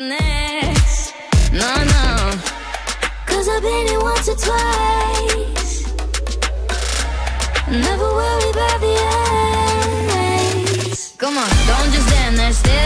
Next, no, no. Cause I've been here once or twice. Never worry about the eyes. Come on, don't just stand there still.